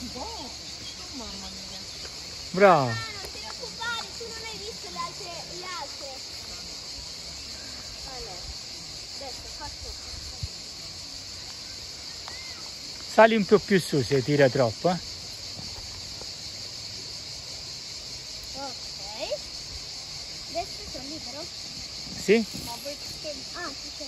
un mamma mia. Bravo. Ah, non ti preoccupare, tu non hai visto le altre. Le altre. Allora, adesso faccio. Sali un po' più su se tira troppo. Eh. Ok. Adesso sono libero? Sì? Ma poi. Ah, ok.